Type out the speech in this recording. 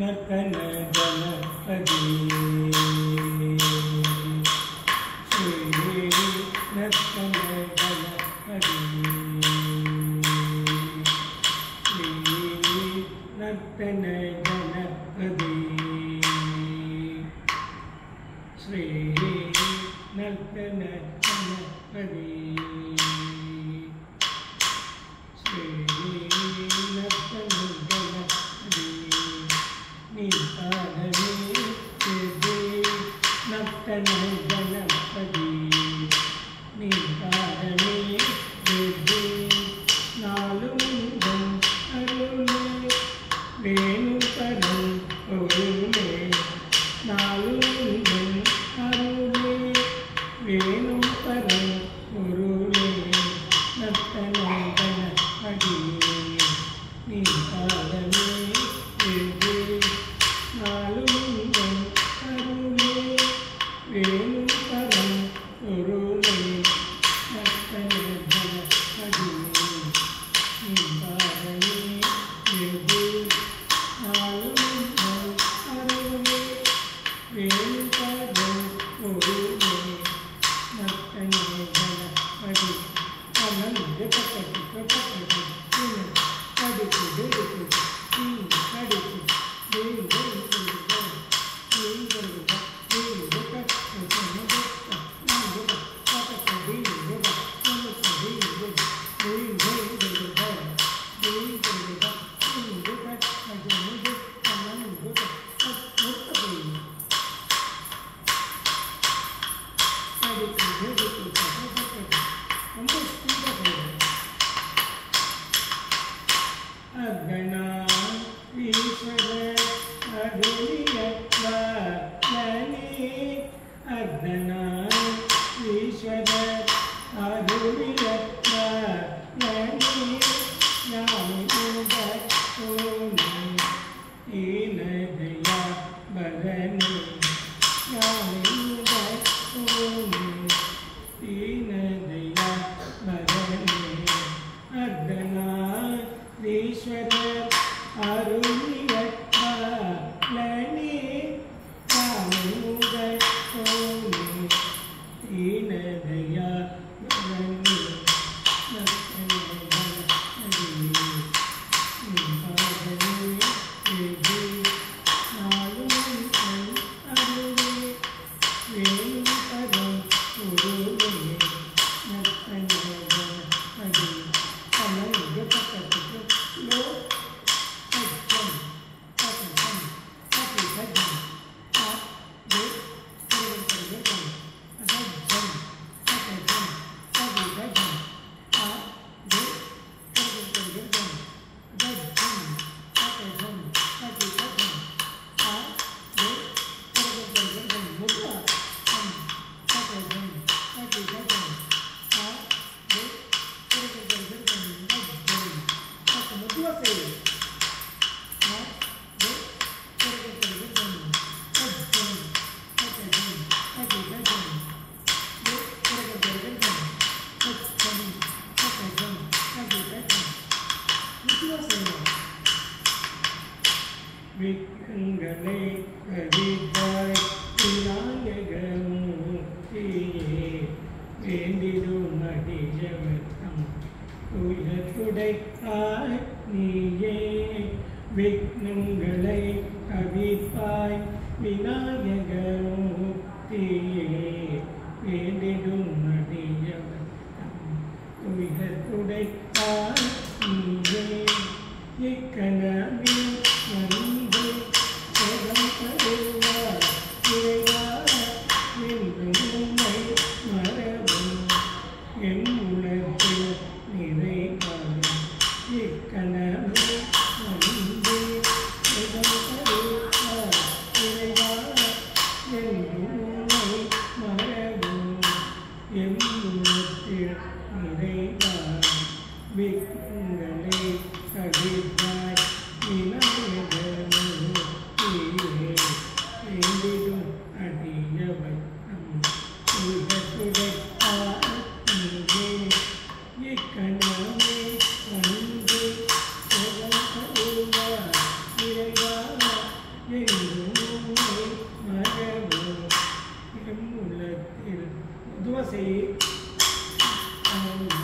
नटन जनपदे श्री नटन जनपदे श्री नटन जनपदे श्री नटन जनपदे श्री வேணுகரம் பொருளே. நர்த்தன ஜனபதி அடியே. ईश्वर விக்கங்களை கவிதாய் விநாயகமூர்த்தியே வேண்டிடும் அடியவர்த்தம் துயத்துடைத்தாய் நீயே விக்னங்களை கவிப்பாய் விநாயகமூர்த்தியே வேண்டிடும் அடியவர்த்தம் துயத்துடைத்தாய் நீயே Ni kana min C and um,